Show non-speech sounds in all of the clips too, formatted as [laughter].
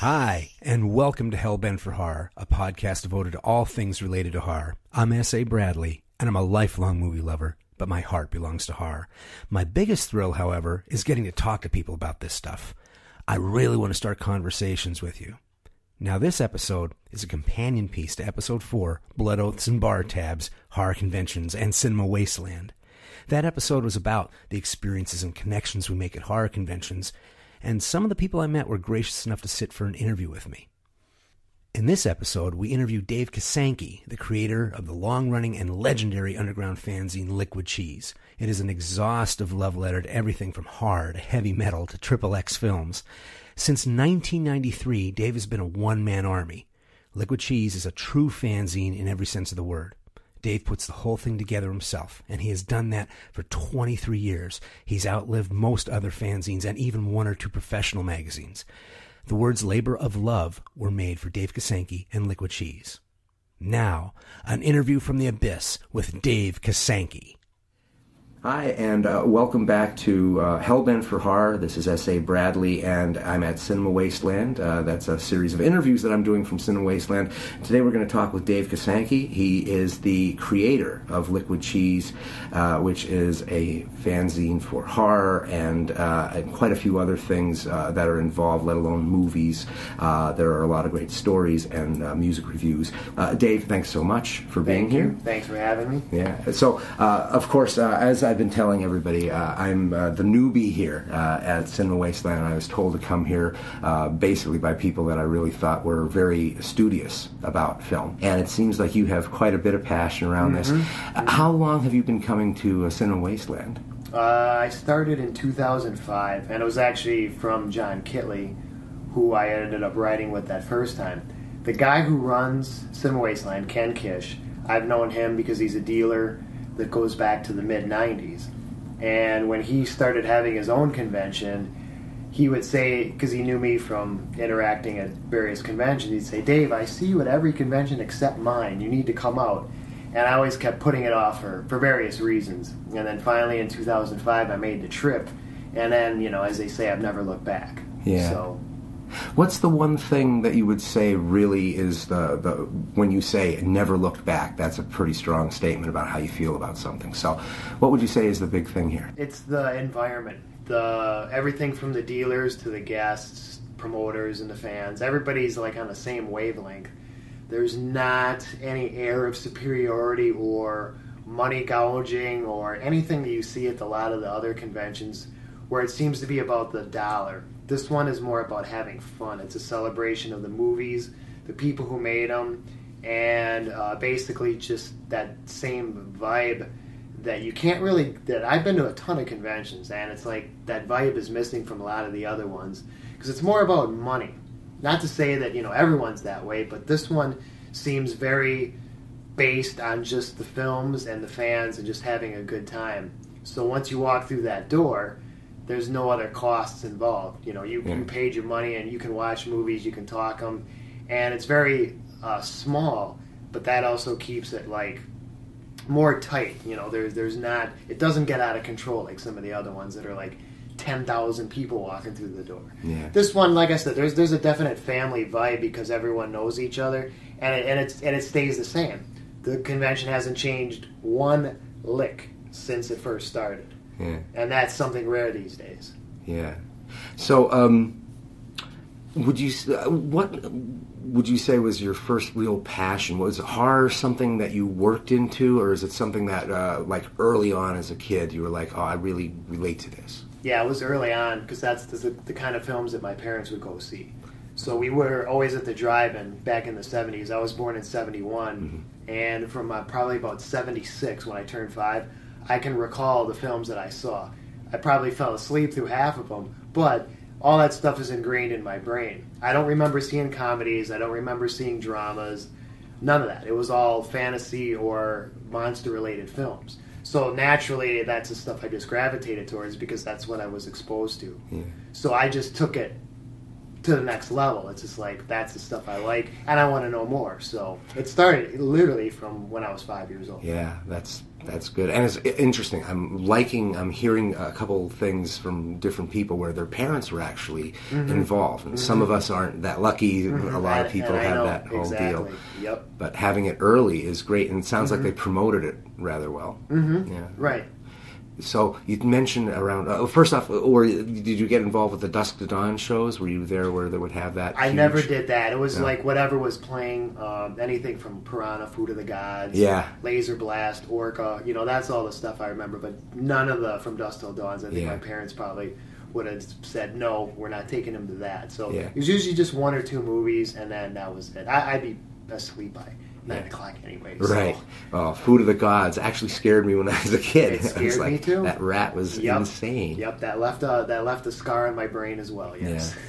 Hi, and welcome to Hellbent for Horror, a podcast devoted to all things related to horror. I'm S.A. Bradley, and I'm a lifelong movie lover, but my heart belongs to horror. My biggest thrill, however, is getting to talk to people about this stuff. I really want to start conversations with you. Now, this episode is a companion piece to episode 4 Blood Oaths and Bar Tabs, Horror Conventions, and Cinema Wasteland. That episode was about the experiences and connections we make at horror conventions, and some of the people I met were gracious enough to sit for an interview with me. In this episode, we interview Dave Kosanke, the creator of the long running and legendary underground fanzine Liquid Cheese. It is an exhaustive love letter to everything from hard, heavy metal to triple X films. Since 1993, Dave has been a one man army. Liquid Cheese is a true fanzine in every sense of the word. Dave puts the whole thing together himself, and he has done that for 23 years. He's outlived most other fanzines and even one or two professional magazines. The words labor of love were made for Dave Kosanke and Liquid Cheese. Now, an interview from the abyss with Dave Kosanke. Hi, and uh, welcome back to uh, Hellbent for Horror. This is S.A. Bradley, and I'm at Cinema Wasteland. Uh, that's a series of interviews that I'm doing from Cinema Wasteland. Today we're going to talk with Dave Kosanke. He is the creator of Liquid Cheese, uh, which is a fanzine for horror and, uh, and quite a few other things uh, that are involved, let alone movies. there are a lot of great stories and music reviews. Dave, thanks so much for being Thank here. Thanks for having me. Yeah. So, of course, as I've been telling everybody, uh, I'm uh, the newbie here uh, at Cinema Wasteland. I was told to come here uh, basically by people that I really thought were very studious about film. And it seems like you have quite a bit of passion around mm-hmm. this. Mm-hmm. How long have you been coming to uh, Cinema Wasteland? Uh, I started in 2005, and it was actually from Jon Kitley, who I ended up writing with that first time. The guy who runs Cinema Wasteland, Ken Kish, I've known him because he's a dealer that goes back to the mid 90s. And when he started having his own convention, he would say, because he knew me from interacting at various conventions, he'd say, Dave, I see you at every convention except mine. You need to come out. And I always kept putting it off for, for various reasons. And then finally in 2005, I made the trip. And then, you know, as they say, I've never looked back. Yeah. So What's the one thing that you would say really is the, the when you say never looked back? That's a pretty strong statement about how you feel about something. So, what would you say is the big thing here? It's the environment. The everything from the dealers to the guests, promoters, and the fans. Everybody's like on the same wavelength. There's not any air of superiority or money gouging or anything that you see at a lot of the other conventions where it seems to be about the dollar this one is more about having fun. It's a celebration of the movies, the people who made them, and uh, basically just that same vibe that you can't really. That I've been to a ton of conventions, and it's like that vibe is missing from a lot of the other ones because it's more about money. Not to say that you know everyone's that way, but this one seems very based on just the films and the fans and just having a good time. So once you walk through that door, there's no other costs involved. You know, you, yeah. you paid your money and you can watch movies, you can talk them, and it's very uh, small, but that also keeps it like more tight. You know, there's there's not it doesn't get out of control like some of the other ones that are like ten thousand people walking through the door. Yeah. This one, like I said, there's there's a definite family vibe because everyone knows each other, and it, and it's and it stays the same. The convention hasn't changed one lick since it first started. Yeah. And that's something rare these days. Yeah. So, um, would you what would you say was your first real passion? Was horror something that you worked into, or is it something that uh, like early on as a kid you were like, oh, I really relate to this? Yeah, it was early on because that's the, the, kind of films that my parents would go see. So we were always at the drive-in back in the '70s. I was born in '71, mm-hmm. and from uh, probably about '76 when I turned five, I can recall the films that I saw. I probably fell asleep through half of them, but all that stuff is ingrained in my brain. I don't remember seeing comedies, I don't remember seeing dramas, none of that. It was all fantasy or monster related films. So naturally, that's the stuff I just gravitated towards because that's what I was exposed to. Yeah. So I just took it to the next level. It's just like that's the stuff I like, and I want to know more. So it started literally from when I was five years old. Yeah, that's that's good, and it's interesting. I'm liking. I'm hearing a couple things from different people where their parents were actually Mm-hmm. involved, and some of us aren't that lucky. A lot of people and have that whole deal. Yep. But having it early is great, and it sounds like they promoted it rather well. Mm-hmm. Yeah. Right. So you mentioned around. Uh, first off, or did you get involved with the Dusk to Dawn shows? Were you there where they would have that? I huge- never did that. It was Yeah. like whatever was playing, um, anything from Piranha, Food of the Gods, Yeah. Laser Blast, Orca. You know, that's all the stuff I remember. But none of the from Dust Till Dawns. I think Yeah. my parents probably would have said no. We're not taking him to that. So Yeah. it was usually just one or two movies, and then that was it. I, I'd be asleep by nine o'clock anyway. so- Right. Oh, Food of the Gods actually scared me when I was a kid. It [laughs] scared me too. That rat was Yep. insane. Yep, that left a that left a scar on my brain as well. Yes. [laughs]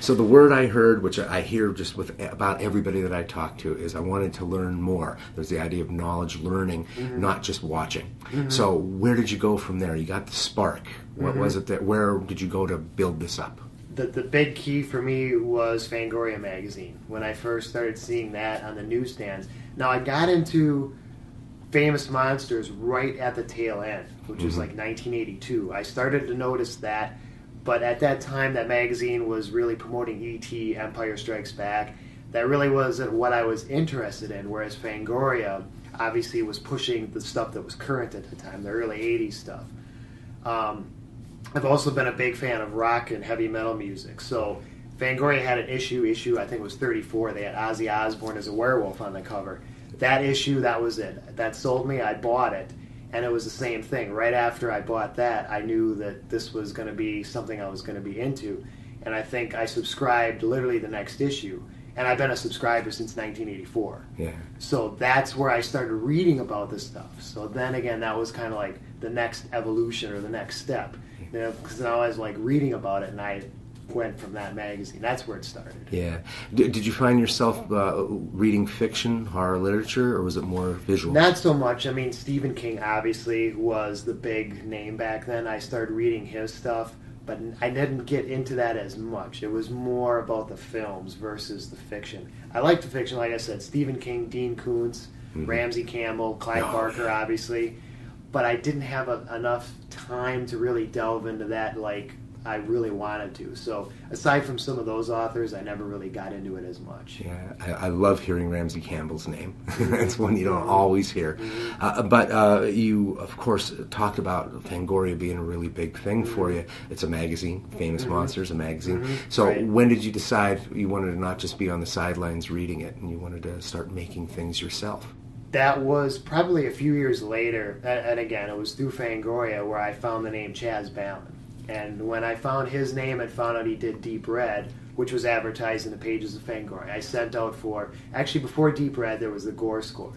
So the word I heard, which I hear just with about everybody that I talk to, is I wanted to learn more. There's the idea of knowledge learning, Mm-hmm. not just watching. So where did you go from there? You got the spark. What Mm-hmm. was it that? Where did you go to build this up? The, the big key for me was Fangoria magazine when I first started seeing that on the newsstands. Now I got into Famous Monsters right at the tail end, which was like 1982. I started to notice that, but at that time that magazine was really promoting ET, Empire Strikes Back. That really wasn't what I was interested in. Whereas Fangoria obviously was pushing the stuff that was current at the time, the early 80s stuff. Um, I've also been a big fan of rock and heavy metal music. So Fangoria had an issue, issue I think it was 34. They had Ozzy Osbourne as a werewolf on the cover. That issue, that was it. That sold me. I bought it, and it was the same thing. Right after I bought that, I knew that this was going to be something I was going to be into, and I think I subscribed literally the next issue. And I've been a subscriber since 1984. Yeah. So that's where I started reading about this stuff. So then again, that was kind of like the next evolution or the next step. You know, because now I was like reading about it, and I went from that magazine. That's where it started. Yeah. D- did you find yourself uh, reading fiction, horror literature, or was it more visual? Not so much. I mean, Stephen King obviously was the big name back then. I started reading his stuff, but I didn't get into that as much. It was more about the films versus the fiction. I like the fiction, like I said, Stephen King, Dean Koontz, Ramsey Campbell, Clive Oh, Barker, obviously. But I didn't have a, enough time to really delve into that like I really wanted to. So aside from some of those authors, I never really got into it as much. Yeah, I, I love hearing Ramsey Campbell's name. [laughs] That's one you don't mm-hmm. always hear. Mm-hmm. Uh, but uh, you, of course, talked about Fangoria being a really big thing mm-hmm. for you. It's a magazine, Famous Monsters, a magazine. So Right. when did you decide you wanted to not just be on the sidelines reading it, and you wanted to start making things yourself? That was probably a few years later, and again, it was through Fangoria where I found the name Chas Balun. And when I found his name and found out he did Deep Red, which was advertised in the pages of Fangoria, I sent out for actually before Deep Red there was the Gore score,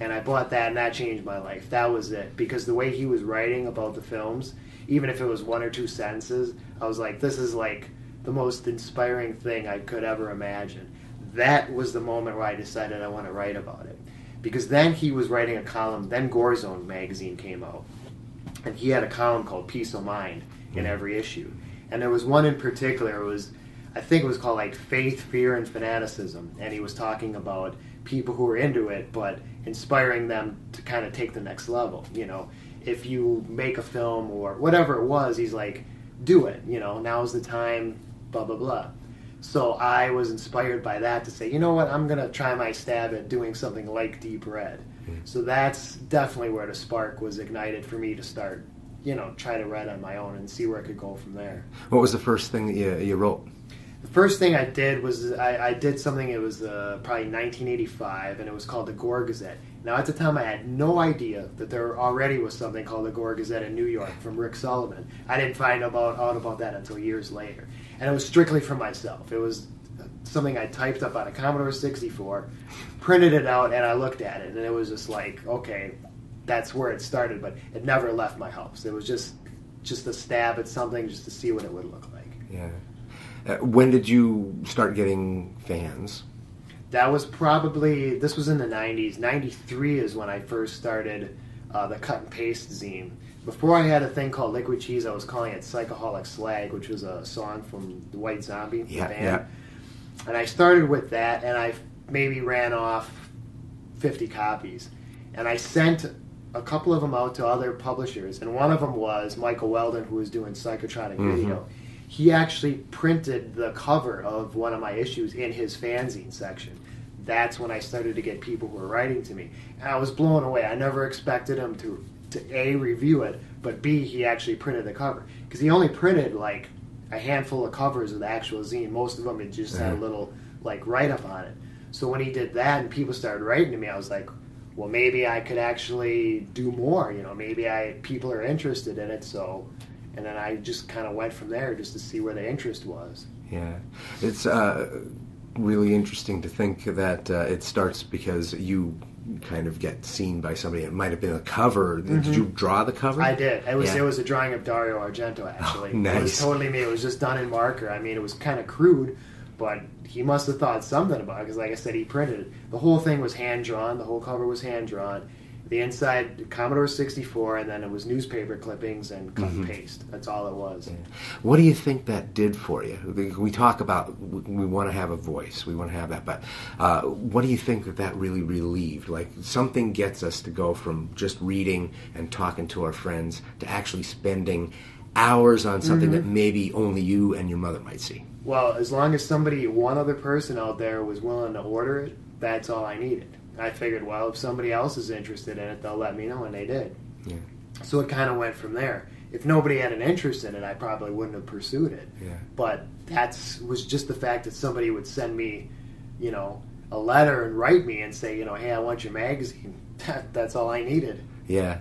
and I bought that, and that changed my life. That was it because the way he was writing about the films, even if it was one or two sentences, I was like, this is like the most inspiring thing I could ever imagine. That was the moment where I decided I want to write about it because then he was writing a column. Then Gorezone magazine came out, and he had a column called Peace of Mind in hmm. every issue. And there was one in particular. It was, I think it was called like Faith, Fear, and Fanaticism, and he was talking about people who are into it, but inspiring them to kind of take the next level. You know, if you make a film or whatever it was, he's like, do it. You know, now's the time. Blah blah blah. So I was inspired by that to say, you know what, I'm gonna try my stab at doing something like Deep Red. So that's definitely where the spark was ignited for me to start, you know, try to write on my own and see where it could go from there. What was the first thing that you, you wrote? The first thing I did was I, I did something. It was uh, probably 1985, and it was called the Gore Gazette. Now at the time, I had no idea that there already was something called the Gore Gazette in New York from Rick Sullivan. I didn't find about out about that until years later, and it was strictly for myself. It was something I typed up on a Commodore 64, printed it out, and I looked at it, and it was just like, okay, that's where it started. But it never left my house. It was just just a stab at something, just to see what it would look like. Yeah. Uh, when did you start getting fans? That was probably this was in the '90s. '93 is when I first started uh, the cut and paste zine. Before I had a thing called Liquid Cheese, I was calling it Psychoholic Slag, which was a song from the White Zombie the Yeah, band. yeah. And I started with that, and I maybe ran off 50 copies. And I sent a couple of them out to other publishers, and one of them was Michael Weldon, who was doing Psychotronic Mhm. Video. He actually printed the cover of one of my issues in his fanzine section. That's when I started to get people who were writing to me, and I was blown away. I never expected him to to a review it, but b he actually printed the cover because he only printed like a handful of covers of the actual zine. Most of them it just had a little like write up on it. So when he did that and people started writing to me, I was like, well, maybe I could actually do more. You know, maybe I people are interested in it. So, and then I just kind of went from there just to see where the interest was. Yeah, it's uh, really interesting to think that uh, it starts because you kind of get seen by somebody. It might have been a cover. Did you draw the cover? Mm-hmm. I did. It was Yeah. it was a drawing of Dario Argento actually. Oh, It was totally me. It was just done in marker. I mean, it was kind of crude, but he must have thought something about it because, like I said, he printed it. The whole thing was hand drawn. The whole cover was hand drawn. The inside Commodore 64, and then it was newspaper clippings and cut and paste. That's all it was. Mm-hmm. What do you think that did for you? We talk about we want to have a voice, we want to have that, but uh, what do you think that that really relieved? Like something gets us to go from just reading and talking to our friends to actually spending hours on something that maybe only you and your mother might see. Well, as long as somebody, one other person out there was willing to order it, that's all I needed. I figured, well, if somebody else is interested in it, they'll let me know, and they did. Yeah. So it kind of went from there. If nobody had an interest in it, I probably wouldn't have pursued it. Yeah. But that's was just the fact that somebody would send me, you know, a letter and write me and say, you know, hey, I want your magazine. [laughs] That, that's all I needed. Yeah.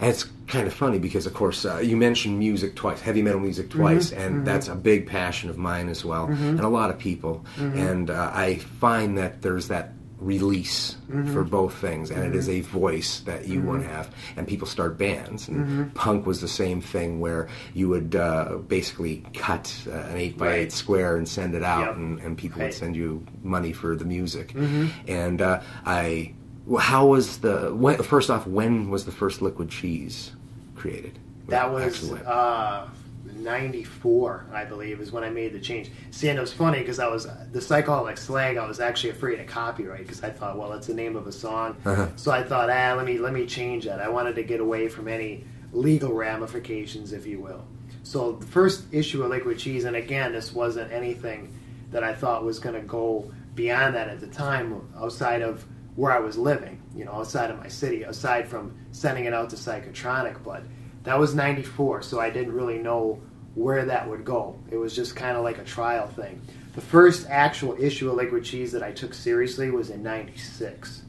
And it's kind of funny because, of course, uh, you mentioned music twice, heavy metal music twice, and that's a big passion of mine as well, and a lot of people. And uh, I find that there's that release for both things, and it is a voice that you want to have. And people start bands, and punk was the same thing where you would uh, basically cut uh, an 8 by 8 square and send it out, Yep. and, and people would send you money for the music. Mm-hmm. And uh, I, how was the? When, first off, when was the first liquid cheese created? That was uh, 94, I believe, is when I made the change. See, and it was funny because I was, the Psychoholic Slag. I was actually afraid of copyright because I thought, well, it's the name of a song. Uh-huh. So I thought, ah, let me, let me change that. I wanted to get away from any legal ramifications, if you will. So the first issue of Liquid Cheese, and again, this wasn't anything that I thought was going to go beyond that at the time, outside of where I was living, you know, outside of my city, aside from sending it out to Psychotronic. But that was 94, so I didn't really know where that would go. It was just kind of like a trial thing. The first actual issue of Liquid Cheese that I took seriously was in 96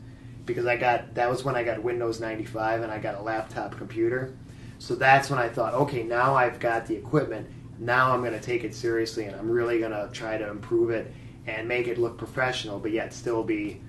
because I got that was when I got Windows 95 and I got a laptop computer. So that's when I thought, okay, now I've got the equipment. Now I'm going to take it seriously and I'm really going to try to improve it and make it look professional, but yet still be,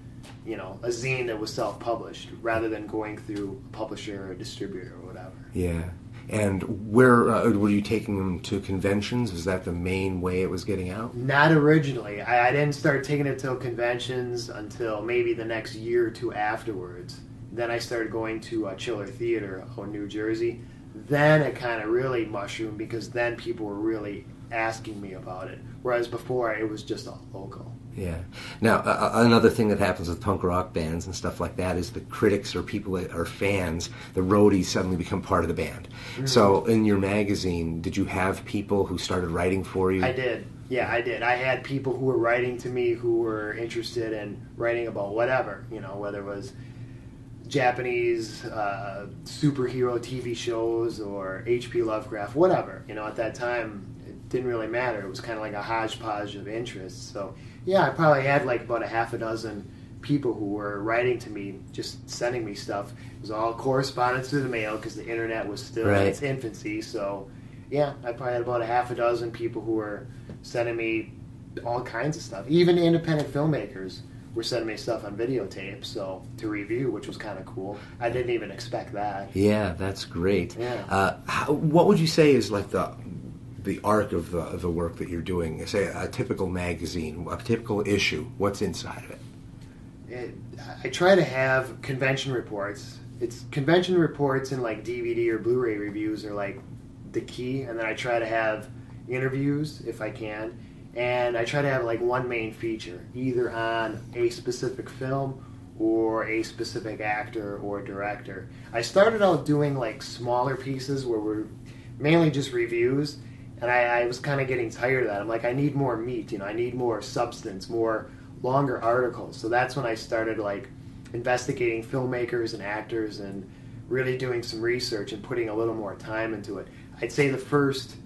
you know, a zine that was self-published rather than going through a publisher or a distributor or whatever. Yeah. And where uh, were you taking them to conventions? Was that the main way it was getting out? Not originally. I, I didn't start taking it to conventions until maybe the next year or two afterwards. Then I started going to uh, Chiller Theater in New Jersey. Then it kind of really mushroomed because then people were really asking me about it. Whereas before it was just all local. Yeah. Now, uh, another thing that happens with punk rock bands and stuff like that is the critics or people that are fans, the roadies suddenly become part of the band. Mm-hmm. So, in your magazine, did you have people who started writing for you? I did. Yeah, I did. I had people who were writing to me who were interested in writing about whatever, you know, whether it was Japanese uh, superhero TV shows or H.P. Lovecraft, whatever. You know, at that time, it didn't really matter. It was kind of like a hodgepodge of interests. So, yeah, I probably had like about a half a dozen people who were writing to me, just sending me stuff. It was all correspondence through the mail because the internet was still Right. in its infancy. So, yeah, I probably had about a half a dozen people who were sending me all kinds of stuff. Even independent filmmakers were sending me stuff on videotape, so to review, which was kind of cool. I didn't even expect that. Yeah, that's great. Yeah. Uh, how, what would you say is like the the arc of the, the work that you're doing? Say a typical magazine, a typical issue. What's inside of it? It, I try to have convention reports it's convention reports and like DVD or Blu-ray reviews are like the key, and then I try to have interviews if I can, and I try to have like one main feature, either on a specific film or a specific actor or director. I started out doing like smaller pieces where we're mainly just reviews, and I, I was kind of getting tired of that. I'm like, I need more meat, you know, I need more substance, more longer articles. So that's when I started like investigating filmmakers and actors and really doing some research and putting a little more time into it. I'd say the first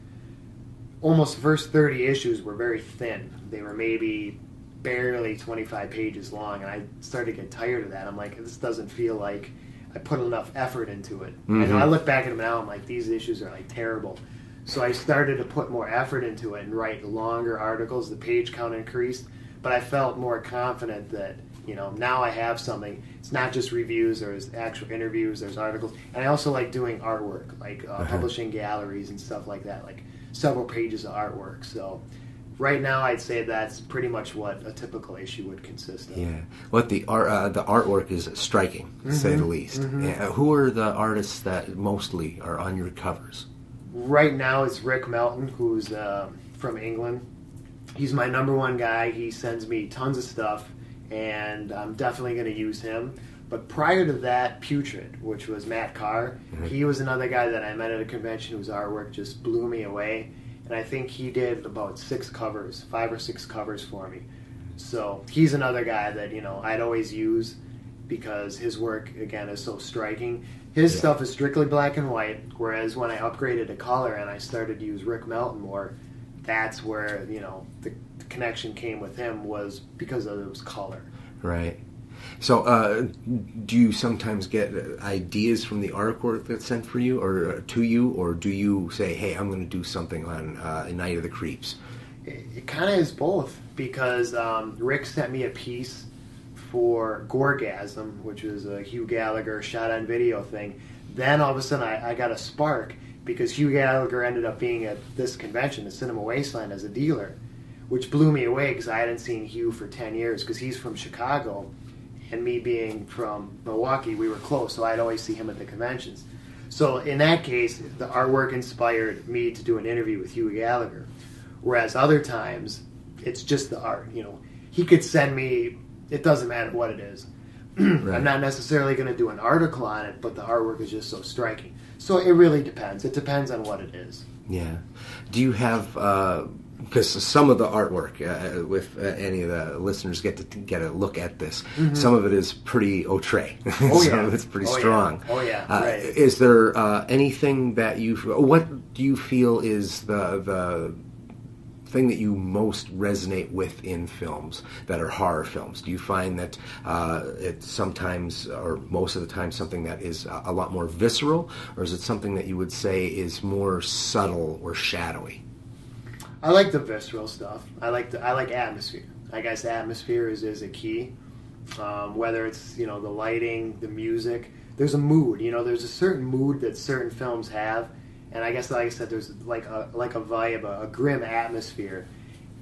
almost the first 30 issues were very thin. They were maybe barely 25 pages long, and I started to get tired of that. I'm like, this doesn't feel like I put enough effort into it. Mm-hmm. And I look back at them now, I'm like, these issues are like terrible. So I started to put more effort into it and write longer articles. The page count increased, but I felt more confident that you know now I have something. It's not just reviews. There's actual interviews. There's articles, and I also like doing artwork, like uh, uh-huh. publishing galleries and stuff like that, like several pages of artwork. So right now I'd say that's pretty much what a typical issue would consist of. Yeah, what the art uh, the artwork is striking, mm-hmm. to say the least. Mm-hmm. Uh, who are the artists that mostly are on your covers? Right now it's Rick Melton, who's uh, from England. He's my number one guy. He sends me tons of stuff, and I'm definitely going to use him. But prior to that, Putrid, which was Matt Carr, mm-hmm. he was another guy that I met at a convention whose artwork just blew me away and I think he did about six covers, five or six covers for me. So he's another guy that you know I'd always use because his work again is so striking. His yeah. stuff is strictly black and white, whereas when I upgraded to color and I started to use Rick Melton more, that's where you know the, the connection came with him was because of it was color. Right. So, uh, do you sometimes get ideas from the artwork that's sent for you or uh, to you, or do you say, "Hey, I'm going to do something on uh, Night of the Creeps"? It, it kind of is both because um, Rick sent me a piece for Gorgasm, which was a Hugh Gallagher shot on video thing. Then all of a sudden, I, I got a spark because Hugh Gallagher ended up being at this convention, the Cinema Wasteland, as a dealer, which blew me away because I hadn't seen Hugh for 10 years because he's from Chicago and me being from Milwaukee, we were close, so I'd always see him at the conventions. So in that case, the artwork inspired me to do an interview with Hugh Gallagher. Whereas other times, it's just the art. You know, he could send me. It doesn't matter what it is. [clears throat] right. I'm not necessarily going to do an article on it, but the artwork is just so striking. So it really depends. It depends on what it is. Yeah. Do you have? Uh because some of the artwork, uh, with uh, any of the listeners get to get a look at this, mm-hmm. some of it is pretty outre. [laughs] Oh yeah, of it's pretty oh, strong. Yeah. Oh yeah, uh, right. Is there uh, anything that you? What do you feel is the the thing that you most resonate with in films that are horror films? Do you find that uh, it's sometimes, or most of the time, something that is a lot more visceral, or is it something that you would say is more subtle or shadowy? I like the visceral stuff. I like the, I like atmosphere. I guess atmosphere is, is a key. Um, whether it's you know the lighting, the music. There's a mood. You know, there's a certain mood that certain films have, and I guess like I said, there's like a like a vibe, a, a grim atmosphere,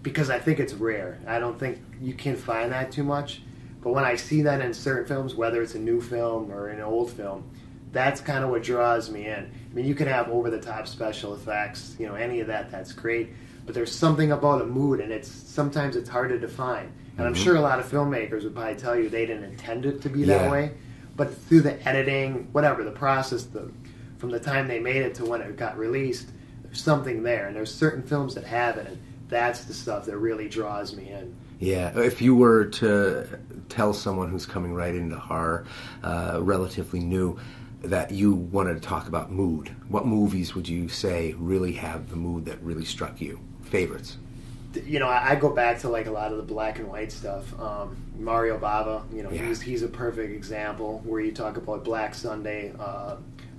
because I think it's rare. I don't think you can find that too much. But when I see that in certain films, whether it's a new film or an old film, that's kind of what draws me in. I mean, you can have over the top special effects, you know, any of that, that's great but there's something about a mood, and it's sometimes it's hard to define. And mm-hmm. I'm sure a lot of filmmakers would probably tell you they didn't intend it to be yeah. that way, but through the editing, whatever the process, the from the time they made it to when it got released, there's something there, and there's certain films that have it, and that's the stuff that really draws me in. Yeah, if you were to tell someone who's coming right into horror, uh, relatively new, that you wanted to talk about mood, what movies would you say really have the mood that really struck you? favorites? You know, I, go back to like a lot of the black and white stuff. Um, Mario Bava, you know, yeah. he's he's a perfect example where you talk about Black Sunday, uh,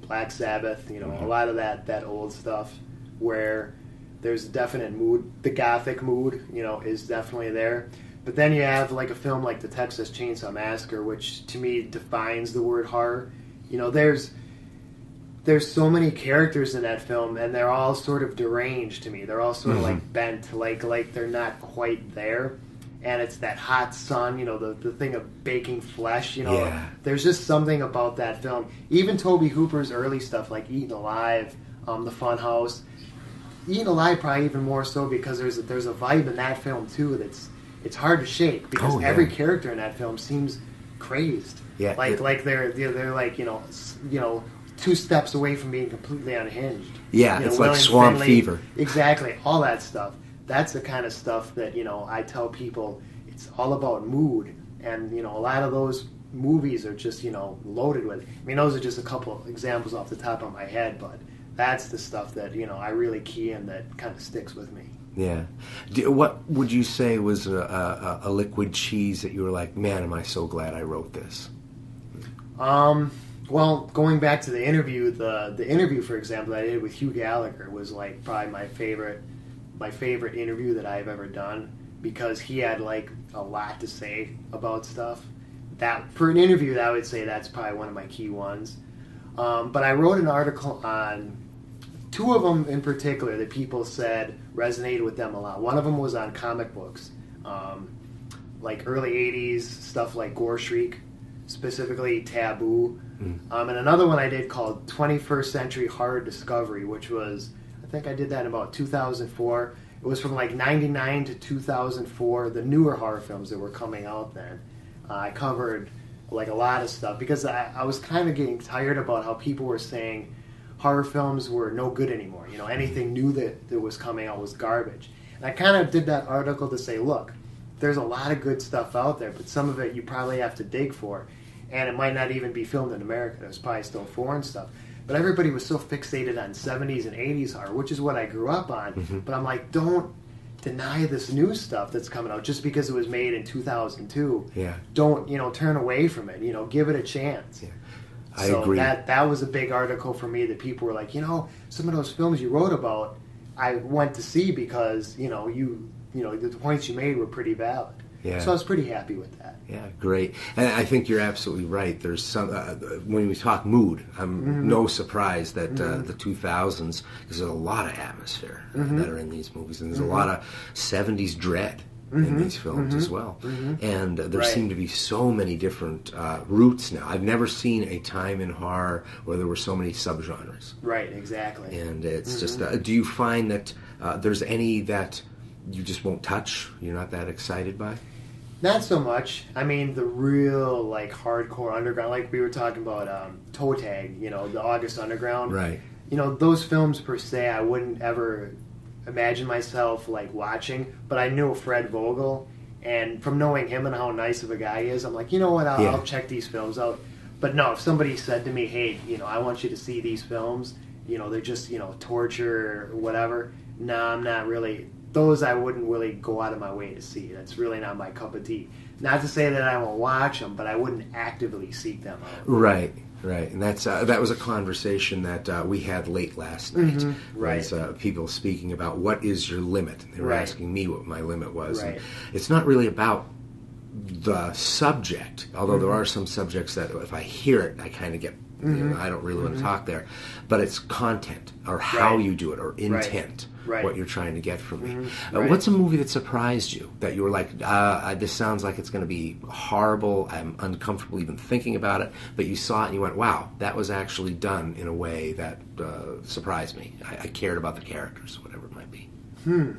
Black Sabbath. You know, mm-hmm. a lot of that that old stuff where there's a definite mood. The gothic mood, you know, is definitely there. But then you have like a film like the Texas Chainsaw Massacre, which to me defines the word horror. You know, there's there's so many characters in that film and they're all sort of deranged to me they're all sort mm-hmm. of like bent like like they're not quite there and it's that hot sun, you know, the, the thing of baking flesh, you know. Yeah. There's just something about that film. Even Tobe Hooper's early stuff, like Eaten Alive, um, The Fun House. Eaten Alive probably even more so because there's a, there's a vibe in that film too that's it's hard to shake because Oh, yeah. every character in that film seems crazed. Yeah, like it- like they're they're, they're like you know you know two steps away from being completely unhinged. Yeah, You know, it's like swamp Finley- fever. Exactly, all that stuff. That's the kind of stuff that you know I tell people. It's all about mood, and you know a lot of those movies are just you know loaded with. I mean, those are just a couple examples off the top of my head, but that's the stuff that you know I really key in that kind of sticks with me. Yeah. Do, what would you say was a, a, a liquid cheese that you were like, man, am I so glad I wrote this? Um, well, going back to the interview, the the interview, for example, that I did with Hugh Gallagher was like probably my favorite, my favorite interview that I've ever done because he had like a lot to say about stuff. That for an interview, I would say that's probably one of my key ones. Um, but I wrote an article on two of them in particular that people said resonated with them a lot. One of them was on comic books, um, like early '80s stuff like Gore Shriek, specifically Taboo, um, and another one I did called 21st Century Horror Discovery, which was I think I did that in about 2004. It was from like '99 to 2004, the newer horror films that were coming out then. Uh, I covered like a lot of stuff because I, I was kind of getting tired about how people were saying horror films were no good anymore. You know, anything new that, that was coming out was garbage. And I kind of did that article to say, look, there's a lot of good stuff out there, but some of it you probably have to dig for. And it might not even be filmed in America. There's probably still foreign stuff. But everybody was so fixated on 70s and 80s horror, which is what I grew up on. Mm-hmm. But I'm like, don't deny this new stuff that's coming out just because it was made in 2002. Yeah. Don't, you know, turn away from it. You know, give it a chance. Yeah. I so agree. That that was a big article for me that people were like, you know, some of those films you wrote about, I went to see because you know you you know the points you made were pretty valid. Yeah. So I was pretty happy with that. Yeah, great. And I think you're absolutely right. There's some uh, when we talk mood, I'm Mm-hmm. no surprise that uh, the 2000s because there's a lot of atmosphere uh, Mm-hmm. that are in these movies, and there's a lot of 70s dread in these films as well. And uh, there Mm-hmm. Right. seem to be so many different uh, routes now. I've never seen a time in horror where there were so many subgenres. Right. Exactly. And it's just, Mm-hmm. uh, do you find that uh, there's any that you just won't touch? You're not that excited by? Not so much. I mean, the real like hardcore underground, like we were talking about um, Toe Tag. You know, the August Underground. Right. You know, those films per se, I wouldn't ever imagine myself like watching. But I knew Fred Vogel, and from knowing him and how nice of a guy he is, I'm like, you know what? I'll, Yeah. I'll check these films out. But no, if somebody said to me, "Hey, you know, I want you to see these films," you know, they're just you know torture or whatever. No, I'm not really. Those I wouldn't really go out of my way to see. That's really not my cup of tea. Not to say that I won't watch them, but I wouldn't actively seek them out. Right, right, and that's uh, that was a conversation that uh, we had late last night. Mm-hmm. right. was, uh, people speaking about what is your limit. They were Right. asking me what my limit was. and Right. it's not really about the subject, although there Mm-hmm. are some subjects that if I hear it, I kind of get. You Mm-hmm. know, I don't really want to talk there, but it's content or how Right. you do it or intent, Right. what you're trying to get from me. Uh, Right. What's a movie that surprised you that you were like, uh, this sounds like it's going to be horrible. I'm uncomfortable even thinking about it. But you saw it and you went, wow, that was actually done in a way that uh, surprised me. I, I cared about the characters, whatever it might be. Hmm,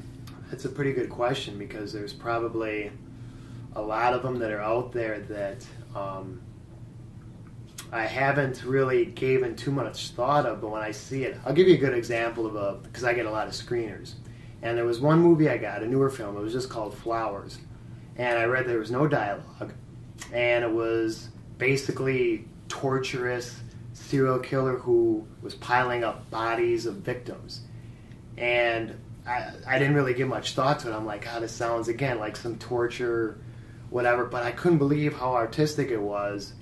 That's a pretty good question because there's probably a lot of them that are out there that um, I haven't really given too much thought of. But when I see it, I'll give you a good example of a because I get a lot of screeners. And there was one movie I got, a newer film. It was just called Flowers, and I read there was no dialogue, and it was basically torturous serial killer who was piling up bodies of victims and I, I didn't really give much thought to it. I'm like, God, this sounds again like some torture, whatever. But I couldn't believe how artistic it was.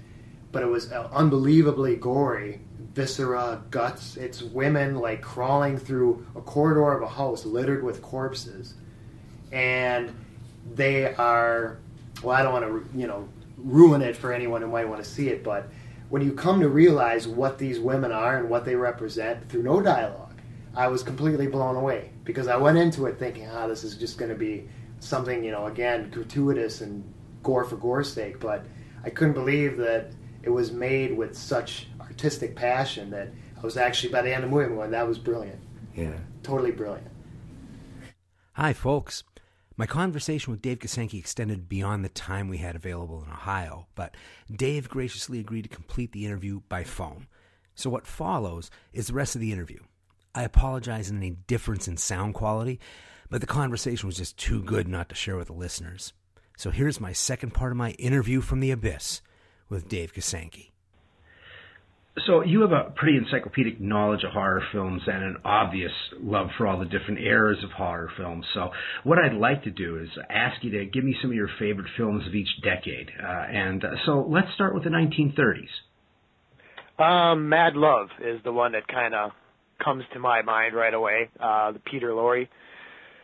But it was uh, unbelievably gory, viscera, guts. It's women like crawling through a corridor of a house littered with corpses, and they are. Well, I don't want to, you know, ruin it for anyone who might want to see it, but when you come to realize what these women are and what they represent through no dialogue, I was completely blown away because I went into it thinking, ah, this is just going to be something you know again gratuitous and gore for gore's sake, but I couldn't believe that it was made with such artistic passion that I was actually by the end of the movie going, that was brilliant. Yeah. Totally brilliant. Hi, folks. My conversation with Dave Kosanke extended beyond the time we had available in Ohio, but Dave graciously agreed to complete the interview by phone. So, what follows is the rest of the interview. I apologize in any difference in sound quality, but the conversation was just too good not to share with the listeners. So, here's my second part of my interview from the abyss with Dave Kosanke. So you have a pretty encyclopedic knowledge of horror films and an obvious love for all the different eras of horror films. So what I'd like to do is ask you to give me some of your favorite films of each decade. Uh, and uh, so let's start with the 1930s. Um, Mad Love is the one that kind of comes to my mind right away. Uh, the Peter Lorre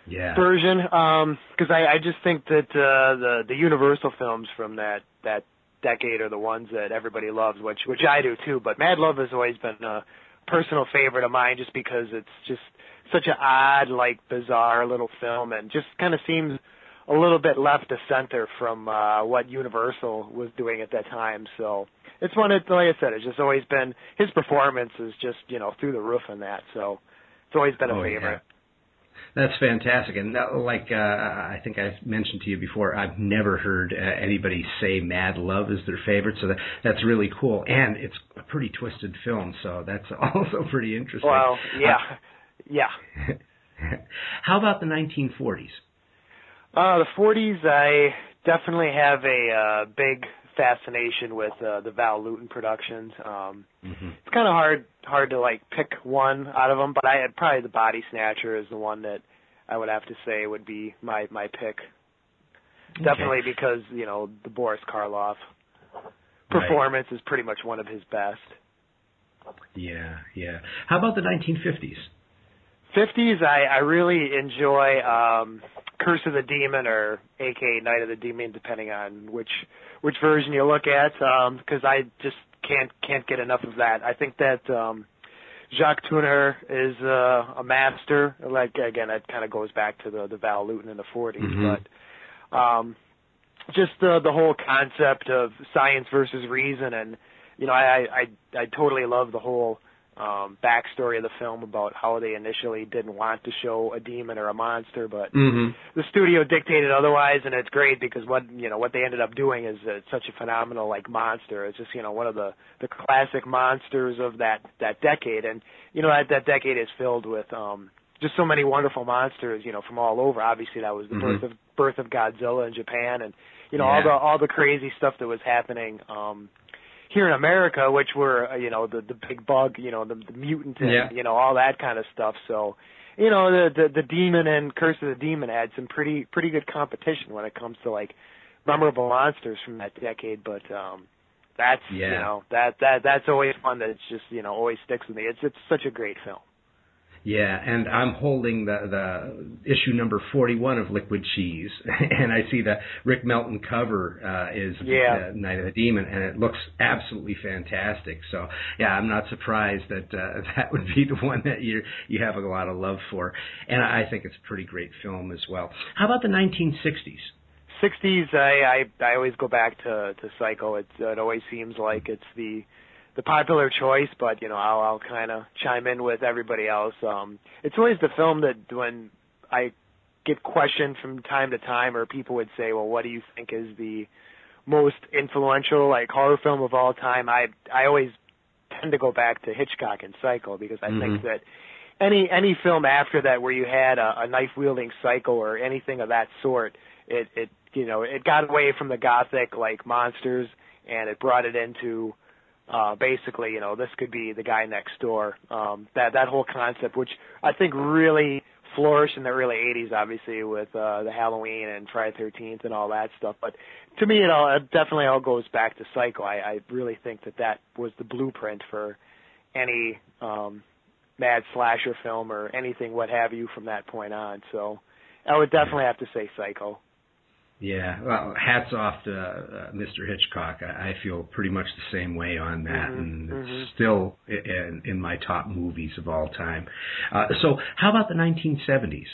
yeah. version, because um, I, I just think that uh, the the Universal films from that that decade are the ones that everybody loves, which which I do too. But Mad Love has always been a personal favorite of mine, just because it's just such an odd, like bizarre little film, and just kind of seems a little bit left of center from uh, what Universal was doing at that time. So it's one that, like I said, it's just always been his performance is just you know through the roof in that. So it's always been a oh, favorite. Yeah. That's fantastic, and that, like uh, I think I've mentioned to you before, I've never heard uh, anybody say "Mad Love" is their favorite, so that that's really cool, and it's a pretty twisted film, so that's [laughs] also pretty interesting. Well, yeah, uh, yeah. [laughs] How about the 1940s? Uh, the 40s, I definitely have a uh, big fascination with uh, the Val Lewton productions. Um, mm-hmm. It's kind of hard hard to like pick one out of them, but I had probably the Body Snatcher is the one that I would have to say would be my my pick. Okay. Definitely because you know the Boris Karloff performance right. is pretty much one of his best. Yeah, yeah. How about the 1950s? 50s, I I really enjoy um Curse of the Demon or aka Night of the Demon, depending on which which version you look at, because um, I just can't can't get enough of that. I think that um, Jacques Tourneur is uh, a master. Like again, it kind of goes back to the the Val Lewton in the 40s, mm-hmm. but um, just the the whole concept of science versus reason, and you know, I I I totally love the whole um, backstory of the film about how they initially didn't want to show a demon or a monster, but mm-hmm. the studio dictated otherwise, and it's great because what you know what they ended up doing is uh, such a phenomenal like monster. It's just you know one of the the classic monsters of that that decade, and you know that that decade is filled with um, just so many wonderful monsters, you know, from all over. Obviously, that was the mm-hmm. birth of birth of Godzilla in Japan, and you know yeah. all the all the crazy stuff that was happening. Um, here in America, which were uh, you know the the big bug, you know the, the mutant, and yeah. you know all that kind of stuff. So, you know the, the the demon and Curse of the Demon had some pretty pretty good competition when it comes to like memorable monsters from that decade. But um, that's yeah. you know that that that's always fun. That it's just you know always sticks with me. It's it's such a great film. Yeah, and I'm holding the the issue number 41 of Liquid Cheese, [laughs] and I see the Rick Melton cover uh, is yeah. uh, Night of the Demon, and it looks absolutely fantastic. So yeah, I'm not surprised that uh, [laughs] that would be the one that you you have a lot of love for, and I think it's a pretty great film as well. How about the 1960s? 60s, I I, I always go back to to Psycho. It it always seems like it's the the popular choice, but you know, I'll, I'll kind of chime in with everybody else. Um, it's always the film that when I get questioned from time to time, or people would say, "Well, what do you think is the most influential like horror film of all time?" I I always tend to go back to Hitchcock and Psycho because I mm-hmm. think that any any film after that where you had a, a knife wielding psycho or anything of that sort, it it you know it got away from the gothic like monsters and it brought it into uh, basically, you know, this could be the guy next door. Um, that that whole concept, which I think really flourished in the early '80s, obviously with uh, the Halloween and Friday the 13th and all that stuff. But to me, it all it definitely all goes back to Psycho. I, I really think that that was the blueprint for any um, mad slasher film or anything, what have you, from that point on. So I would definitely have to say Psycho. Yeah, well, hats off to uh, Mr. Hitchcock. I, I feel pretty much the same way on that, mm-hmm, and it's mm-hmm. still in, in my top movies of all time. Uh, so, how about the 1970s?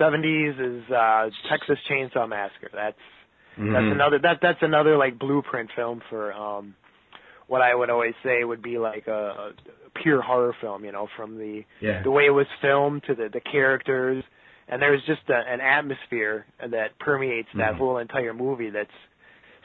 '70s is uh, Texas Chainsaw Massacre. That's Mhm. that's another that that's another like blueprint film for um what I would always say would be like a, a pure horror film. You know, from the Yeah. the way it was filmed to the the characters, and there's just a, an atmosphere that permeates that Mhm. whole entire movie. That's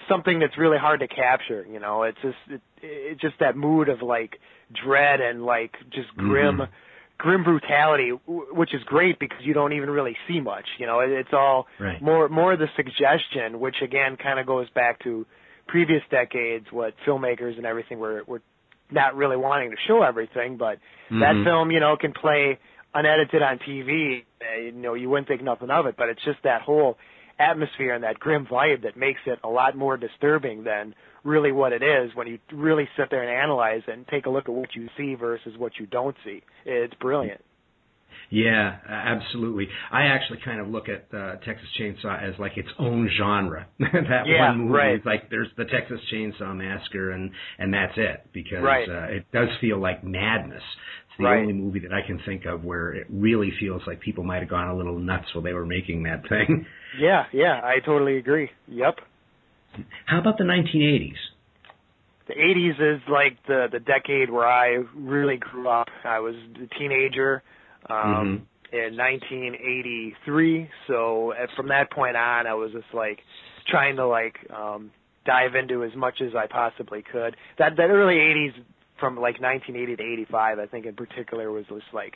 something that's really hard to capture. You know, it's just it, it's just that mood of like dread and like just grim. Mhm. Grim brutality, w- which is great because you don't even really see much. You know, it, it's all Right. more more of the suggestion, which again kind of goes back to previous decades, what filmmakers and everything were were not really wanting to show everything, but that Mhm. film, you know, can play unedited on TV. Uh, you know, you wouldn't think nothing of it, but it's just that whole atmosphere and that grim vibe that makes it a lot more disturbing than really what it is when you really sit there and analyze and take a look at what you see versus what you don't see. It's brilliant. Yeah, absolutely. I actually kind of look at uh, Texas Chainsaw as like its own genre. [laughs] that Yeah, one movie right. is like there's the Texas Chainsaw Massacre, and and that's it because Right. uh, it does feel like madness. The Right. only movie that I can think of where it really feels like people might have gone a little nuts while they were making that thing. [laughs] Yeah, yeah, I totally agree. Yep. How about the 1980s? the 80s is like the the decade where I really grew up. I was a teenager um in 1983, so uh, from that point on I was just like trying to like um dive into as much as I possibly could. That that early 80s from like 1980 to 85 I think in particular was just like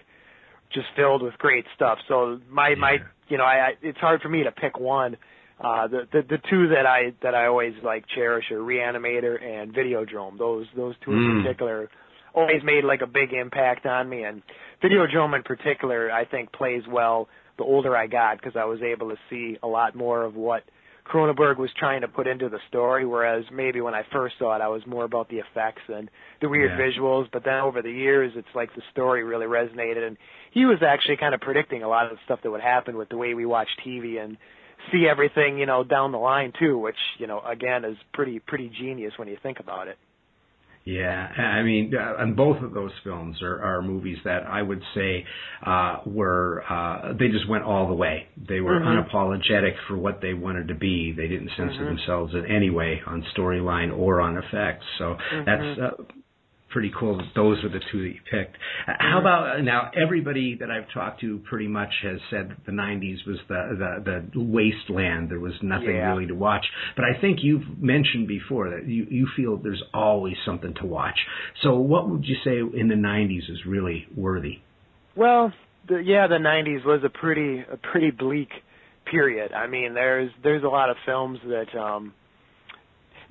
just filled with great stuff. So my my you know, I, I it's hard for me to pick one. Uh the, the the two that I that I always like cherish are Reanimator and Videodrome. Those those two in Mm. particular always made like a big impact on me and Videodrome in particular I think plays well the older I got because I was able to see a lot more of what Cronenberg was trying to put into the story, whereas maybe when I first saw it, I was more about the effects and the weird Yeah. visuals. But then over the years, it's like the story really resonated, and he was actually kind of predicting a lot of the stuff that would happen with the way we watch TV and see everything, you know, down the line too, which you know, again, is pretty pretty genius when you think about it. Yeah, I mean, uh, and both of those films are, are movies that I would say uh, were uh, they just went all the way. They were Mhm. unapologetic for what they wanted to be. They didn't censor Mhm. themselves in any way on storyline or on effects. So that's uh, pretty cool. That those were the two that you picked. Uh, How about now? Everybody that I've talked to pretty much has said that the '90s was the the, the wasteland. There was nothing Yeah. really to watch. But I think you've mentioned before that you you feel there's always something to watch. So what would you say in the '90s is really worthy? Well, the, yeah, the '90s was a pretty a pretty bleak period. I mean, there's there's a lot of films that um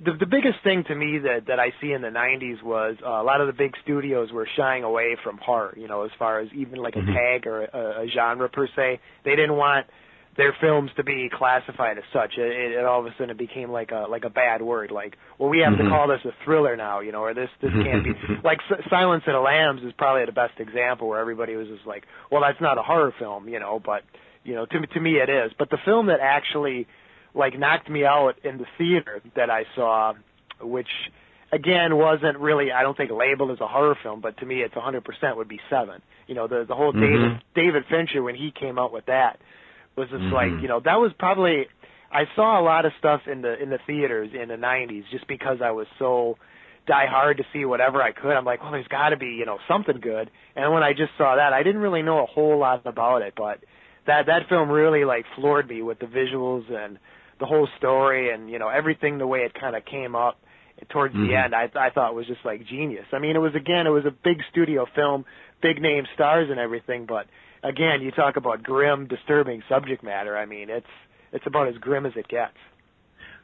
the the biggest thing to me that that I see in the '90s was uh, a lot of the big studios were shying away from horror. You know, as far as even like Mhm. a tag or a, a genre per se, they didn't want their films to be classified as such. It, it, it all of a sudden it became like a like a bad word. Like, well, we have Mhm. to call this a thriller now, you know, or this this can't be [laughs] like S- Silence of the Lambs is probably the best example where everybody was just like, well, that's not a horror film, you know, but you know, to to me it is. But the film that actually like knocked me out in the theater that I saw, which again wasn't really I don't think labeled as a horror film, but to me it's 100% would be Seven. You know, the the whole David Mhm. David Fincher when he came out with that was just Mhm. like you know that was probably I saw a lot of stuff in the in the theaters in the 90s just because I was so die hard to see whatever I could. I'm like, well, there's got to be you know something good. And when I just saw that, I didn't really know a whole lot about it, but that that film really like floored me with the visuals and the whole story and you know everything the way it kind of came up towards Mhm. the end. I I thought was just like genius. I mean, it was again, it was a big studio film, big name stars and everything, but again, you talk about grim, disturbing subject matter. I mean, it's it's about as grim as it gets.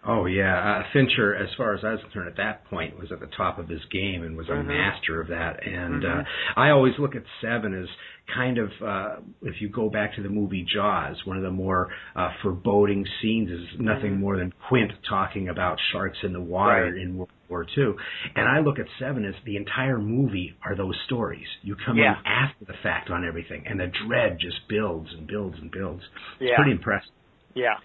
Oh yeah, uh, Fincher, as far as I was concerned, at that point was at the top of his game and was a Mhm. master of that. And Mhm. uh, I always look at Seven as kind of, uh, if you go back to the movie Jaws, one of the more uh, foreboding scenes is nothing Mhm. more than Quint talking about sharks in the water Right. in World War II. And I look at Seven as the entire movie are those stories. You come Yeah. in after the fact on everything, and the dread just builds and builds and builds. It's Yeah. pretty impressive. Yeah.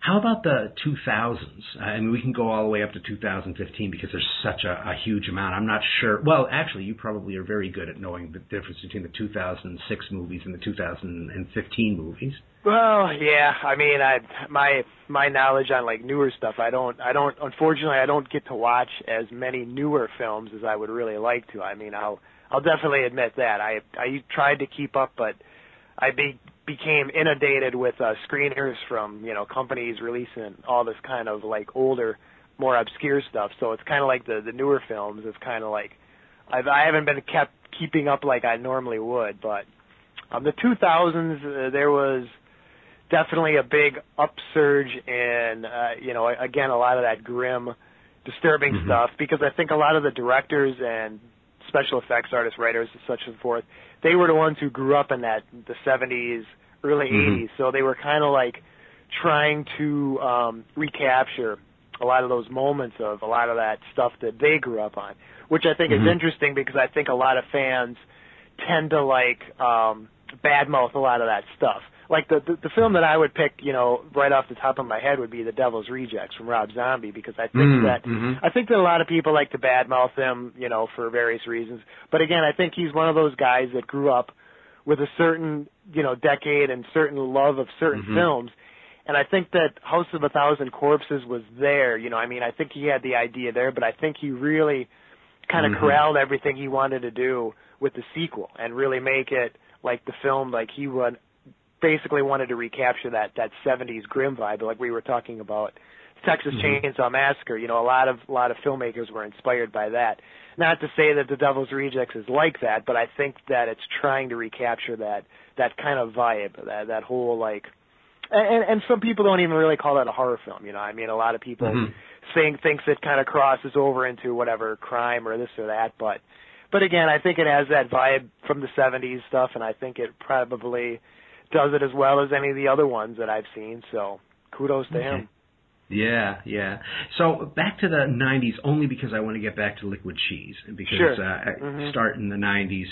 How about the 2000s? I mean, we can go all the way up to 2015 because there's such a, a, huge amount. I'm not sure. Well, actually, you probably are very good at knowing the difference between the 2006 movies and the 2015 movies. Well, yeah. I mean, I my my knowledge on like newer stuff. I don't. I don't. Unfortunately, I don't get to watch as many newer films as I would really like to. I mean, I'll I'll definitely admit that. I I tried to keep up, but I be became inundated with uh, screeners from you know companies releasing all this kind of like older, more obscure stuff. So it's kind of like the the newer films. It's kind of like I've I haven't been kept keeping up like I normally would. But um, the 2000s uh, there was definitely a big upsurge in uh, you know again a lot of that grim, disturbing mm-hmm. stuff because I think a lot of the directors and special effects artists, writers, and such and forth, they were the ones who grew up in that the 70s, early mm-hmm. 80s. So they were kind of like trying to um, recapture a lot of those moments of a lot of that stuff that they grew up on, which I think mm-hmm. is interesting because I think a lot of fans tend to like um, badmouth a lot of that stuff like the, the the film that I would pick, you know, right off the top of my head would be The Devil's Rejects from Rob Zombie because I think mm, that mm-hmm. I think that a lot of people like to badmouth him, you know, for various reasons. But again, I think he's one of those guys that grew up with a certain, you know, decade and certain love of certain mm-hmm. films. And I think that House of a Thousand Corpses was there, you know, I mean, I think he had the idea there, but I think he really kind of mm-hmm. corralled everything he wanted to do with the sequel and really make it like the film like he would basically wanted to recapture that that 70s grim vibe, like we were talking about Texas mm-hmm. Chainsaw Massacre. You know, a lot of a lot of filmmakers were inspired by that. Not to say that The Devil's Rejects is like that, but I think that it's trying to recapture that that kind of vibe, that that whole like. And, and some people don't even really call that a horror film. You know, I mean, a lot of people mm-hmm. think thinks it kind of crosses over into whatever crime or this or that, but but again, I think it has that vibe from the 70s stuff, and I think it probably does it as well as any of the other ones that I've seen. So kudos to okay. him. Yeah, yeah. So back to the '90s, only because I want to get back to Liquid Cheese, because sure. uh, mm-hmm. start in the '90s,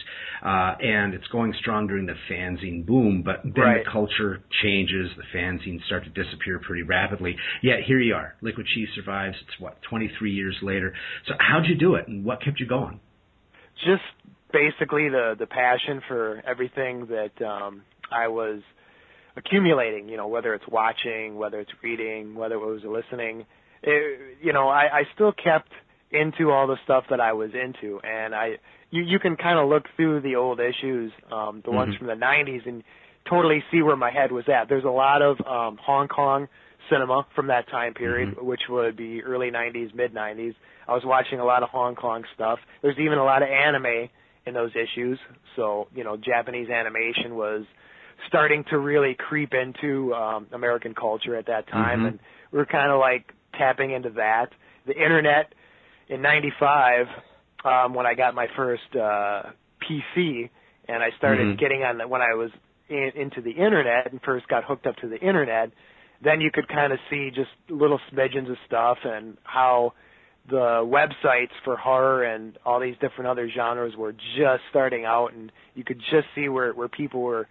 uh, and it's going strong during the fanzine boom. But then right. the culture changes, the fanzines start to disappear pretty rapidly. Yet here you are, Liquid Cheese survives. It's what 23 years later. So how'd you do it, and what kept you going? Just basically the the passion for everything that um, I was accumulating, you know, whether it's watching, whether it's reading, whether it was listening, it, you know, I, I still kept into all the stuff that I was into, and I, you, you can kind of look through the old issues, um, the mm-hmm. ones from the '90s, and totally see where my head was at. There's a lot of um, Hong Kong cinema from that time period, mm-hmm. which would be early '90s, mid '90s. I was watching a lot of Hong Kong stuff. There's even a lot of anime in those issues, so you know, Japanese animation was starting to really creep into um, American culture at that time, mm-hmm. and we were kind of like tapping into that. The internet in '95, um, when I got my first uh, PC, and I started mm-hmm. getting on the, when I was in, into the internet and first got hooked up to the internet, then you could kind of see just little smidgens of stuff and how the websites for horror and all these different other genres were just starting out and you could just see where where people were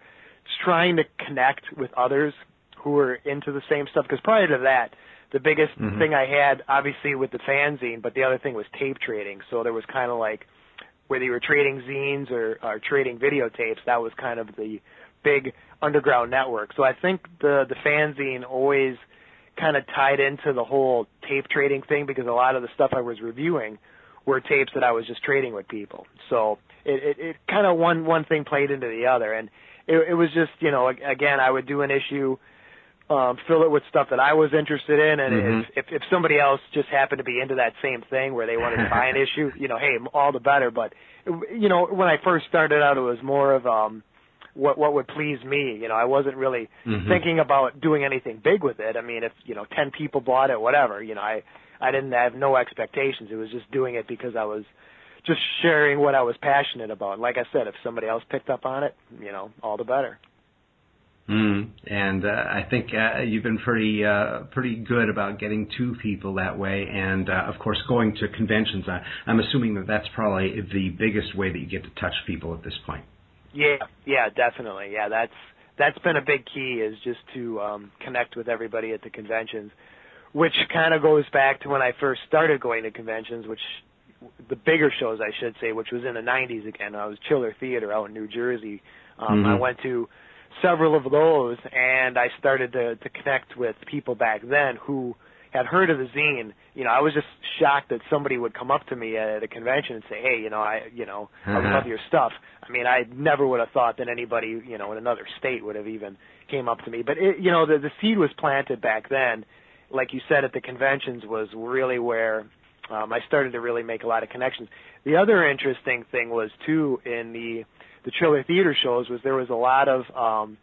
trying to connect with others who were into the same stuff. Because prior to that, the biggest mm-hmm. thing I had, obviously, with the fanzine, but the other thing was tape trading. So there was kind of like whether you were trading zines or, or trading videotapes, that was kind of the big underground network. So I think the the fanzine always kind of tied into the whole tape trading thing because a lot of the stuff I was reviewing were tapes that I was just trading with people. So it it, it kind of one one thing played into the other, and it, it was just you know again I would do an issue, um, fill it with stuff that I was interested in, and mm-hmm. if, if if somebody else just happened to be into that same thing where they wanted to buy an [laughs] issue, you know, hey, all the better. But you know, when I first started out, it was more of um what what would please me. You know, I wasn't really mm-hmm. thinking about doing anything big with it. I mean, if you know, ten people bought it, whatever. You know, I I didn't have no expectations. It was just doing it because I was just sharing what I was passionate about. Like I said, if somebody else picked up on it, you know, all the better. Mm, and uh, I think uh, you've been pretty uh, pretty good about getting to people that way, and uh, of course going to conventions. I, I'm assuming that that's probably the biggest way that you get to touch people at this point. Yeah, yeah, definitely. Yeah, that's that's been a big key is just to um, connect with everybody at the conventions, which kind of goes back to when I first started going to conventions, which the bigger shows I should say, which was in the 90s again. I was Chiller Theater out in New Jersey. Um, Mm-hmm. I went to several of those, and I started to to connect with people back then who had heard of the zine. You know, I was just shocked that somebody would come up to me at a convention and say, "Hey, you know, I, you know, I Uh-huh. love your stuff." I mean, I never would have thought that anybody, you know, in another state would have even came up to me. But it, you know, the the seed was planted back then. Like you said, at the conventions was really where um, I started to really make a lot of connections. The other interesting thing was too in the the Chiller Theater shows was there was a lot of um,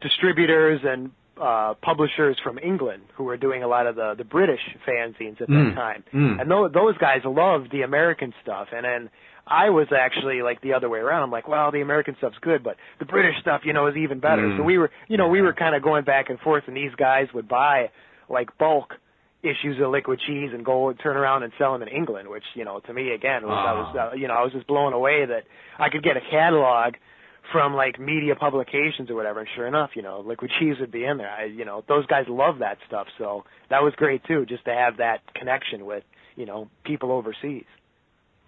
distributors and uh, publishers from England who were doing a lot of the the British fanzines at that Mm, time, mm. and those those guys loved the American stuff, and then. I was actually like the other way around. I'm like, well, the American stuff's good, but the British stuff, you know, is even better. Mm. So we were, you know, we were kind of going back and forth, and these guys would buy like bulk issues of liquid cheese and go and turn around and sell them in England, which you know to me again was I was uh, you know I was just blown away that I could get a catalog from like media publications or whatever, and sure enough, you know, liquid cheese would be in there. I you know those guys love that stuff, so that was great too, just to have that connection with you know people overseas.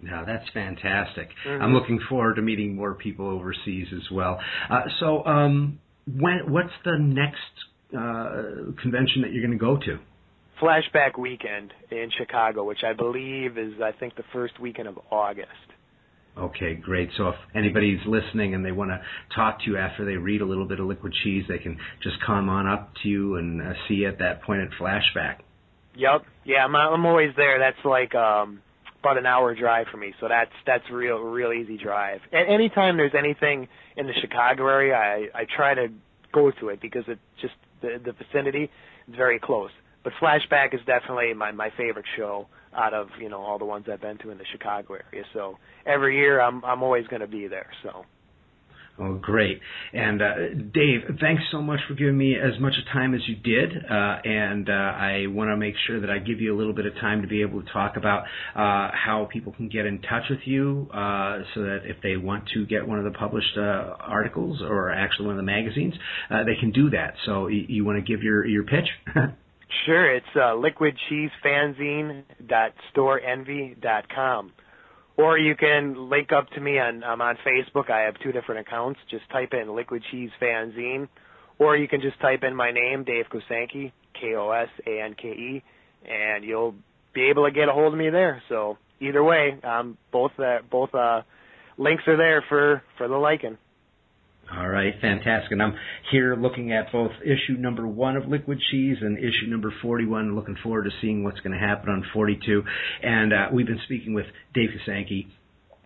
No, that's fantastic. Mhm. I'm looking forward to meeting more people overseas as well. Uh, so, um, when what's the next uh, convention that you're going to go to? Flashback weekend in Chicago, which I believe is I think the first weekend of August. Okay, great. So if anybody's listening and they want to talk to you after they read a little bit of Liquid Cheese, they can just come on up to you and uh, see you at that point at Flashback. Yep. Yeah, I'm I'm always there. That's like um about an hour drive for me, so that's that's real real easy drive. And anytime there's anything in the Chicago area, I I try to go to it because it's just the the vicinity is very close. But Flashback is definitely my my favorite show out of you know all the ones I've been to in the Chicago area. So every year I'm I'm always going to be there. So Oh, great. And uh, Dave, thanks so much for giving me as much time as you did. Uh, and uh, I want to make sure that I give you a little bit of time to be able to talk about uh, how people can get in touch with you uh, so that if they want to get one of the published uh, articles or actually one of the magazines, uh, they can do that. So you, you want to give your, your pitch? [laughs] Sure, it's uh, liquidcheesefanzine.storenvy.com. Or you can link up to me on I'm on Facebook. I have two different accounts. Just type in Liquid Cheese Fanzine, or you can just type in my name, Dave Kosanke, K O S A N K E, and you'll be able to get a hold of me there. So either way, um, both uh, both uh, links are there for for the liking. All right, fantastic. And I'm here looking at both issue number one of Liquid Cheese and issue number 41. Looking forward to seeing what's going to happen on 42. And uh, we've been speaking with Dave Kosanke,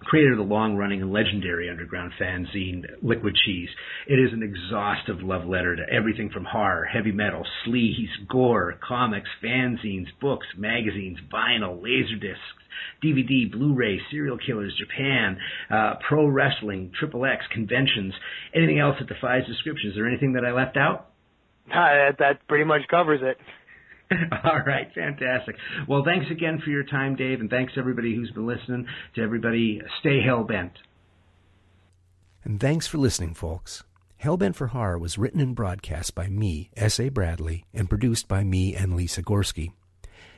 creator of the long-running and legendary underground fanzine Liquid Cheese. It is an exhaustive love letter to everything from horror, heavy metal, sleaze, gore, comics, fanzines, books, magazines, vinyl, laserdiscs, DVD, Blu-ray, serial killers, Japan, uh, pro wrestling, triple X, conventions, anything else that defies description. Is there anything that I left out? that, that pretty much covers it. [laughs] All right, fantastic. Well, thanks again for your time, Dave, and thanks everybody who's been listening. To everybody, stay hell bent. And thanks for listening, folks. Hellbent for Horror was written and broadcast by me, S.A. Bradley, and produced by me and Lisa Gorski.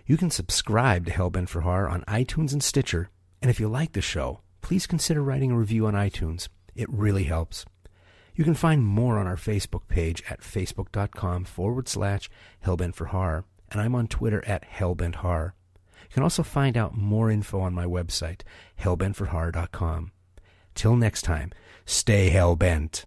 You can subscribe to Hellbent for Horror on iTunes and Stitcher, and if you like the show, please consider writing a review on iTunes. It really helps. You can find more on our Facebook page at facebook.com forward slash Hellbent for Horror, and I'm on Twitter at hellbenthar. You can also find out more info on my website, hellbentforhorror.com. Till next time, stay hellbent.